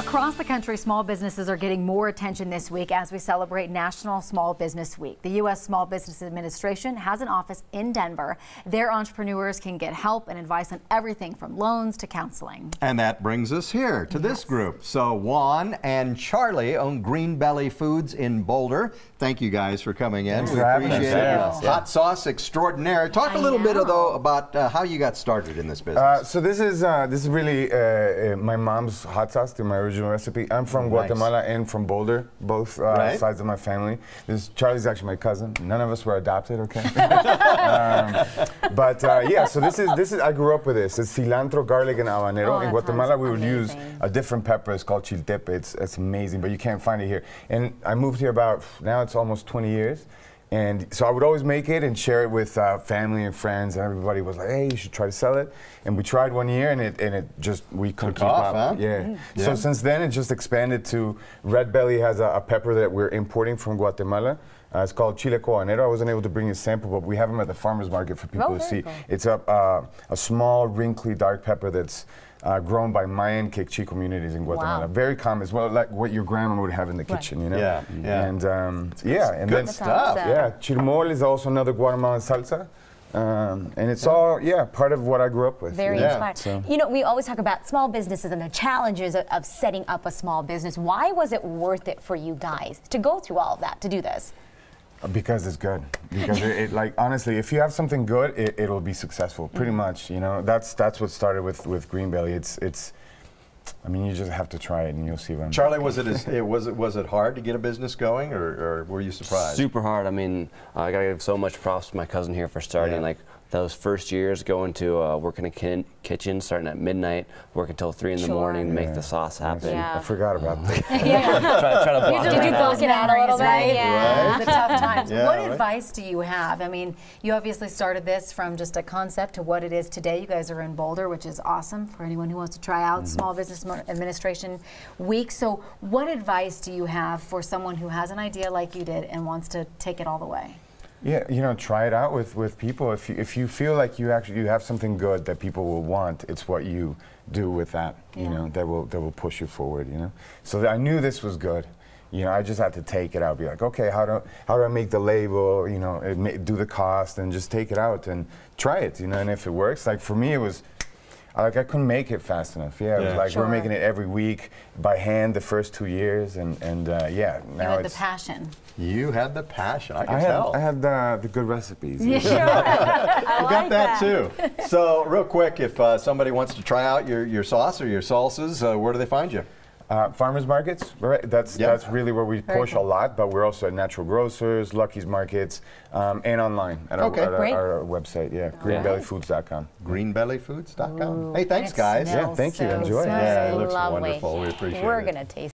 Across the country, small businesses are getting more attention this week as we celebrate National Small Business Week. The U.S. Small Business Administration has an office in Denver. Their entrepreneurs can get help and advice on everything from loans to counseling. And that brings us here to this group. So Juan and Charlie own Green Belly Foods in Boulder. Thank you guys for coming in. Thanks we for having us. appreciate it. Yeah. Hot sauce extraordinaire. Talk a I little bit know. though about uh, how you got started in this business. Uh, so this is uh, this is really uh, uh, my mom's hot sauce, to my original recipe. I'm from Nice. Guatemala and from Boulder, both uh, Right. sides of my family. This Charlie's actually my cousin. None of us were adopted, okay? um, but uh, yeah, so this is this is I grew up with this. It's cilantro, garlic, and habanero. Oh, in Guatemala, we would use a different pepper. It's called chiltepe. It's it's amazing, but you can't find it here. And I moved here about now it's almost 20 years. And so I would always make it and share it with uh, family and friends, and everybody was like, "Hey, you should try to sell it." And we tried one year, and it and it just we couldn't Took keep off, up. huh? Yeah. Yeah. So since then, it just expanded to Red Belly has a, a pepper that we're importing from Guatemala. Uh, it's called Chile Cobanero. I wasn't able to bring a sample, but we have them at the farmers market for people Oh, to see. cool. It's a uh, a small, wrinkly, dark pepper that's. Uh, grown by Mayan Q'eqchi' communities in Guatemala. Wow. Very common. It's well like what your grandma would have in the kitchen, you know. Yeah, yeah. And um, yeah, and good then stuff. yeah, chirmol is also another Guatemalan salsa. Um, and it's all, yeah, part of what I grew up with. Very? Yeah. inspiring. So- You know, we always talk about small businesses and the challenges of, of setting up a small business. Why was it worth it for you guys to go through all of that to do this? Because it's good. Because it, it, like honestly, if you have something good, it, it'll be successful. Pretty mm-hmm. much, you know. That's that's what started with with Green Belly. It's it's. I mean, you just have to try it, and you'll see what I'm. Charlie, was it, as, it was it was it hard to get a business going, or, or were you surprised? Super hard. I mean, I gotta give so much props to my cousin here for starting. Yeah. Like those first years, going to uh, work in a kin- kitchen, starting at midnight, work until three in the Sure. morning to make the sauce happen. Yeah. I forgot about that. try, try to block Did it you right block it out a little bit? Right? Yeah. The tough times. Yeah, what right. advice do you have? I mean, you obviously started this from just a concept to what it is today. You guys are in Boulder, which is awesome for anyone who wants to try Mm-hmm. out Small Business Administration Week. So, what advice do you have for someone who has an idea like you did and wants to take it all the way? Yeah, you know, try it out with, with people. If you, if you feel like you actually you have something good that people will want, it's what you do with that. You know, that will that will push you forward. You know, so I knew this was good. You know, I just had to take it out. Be like, okay, how do how do I make the label? You know, do the cost and just take it out and try it. You know, and if it works, like for me, it was. Like I couldn't make it fast enough. Yeah, it Yeah. was like Sure. we're making it every week by hand the first two years, and and uh, yeah, You now had the passion. You had the passion. I can I had tell. I had uh, the good recipes. Yeah, sure. You got that, too. So, real quick, if uh, somebody wants to try out your, your sauce or your salsas, uh, where do they find you? Uh, farmers markets, right? That's Yeah. that's really where we Very push cool. a lot, but we're also at natural grocers, Lucky's markets, um, and online at, Okay. our, at our, our website. Yeah, greenbellyfoods.com. Greenbellyfoods.com. Hey, thanks, guys. Yeah, thank you. Enjoy. good. Yeah, it looks Lovely. wonderful. We appreciate We're it. gonna taste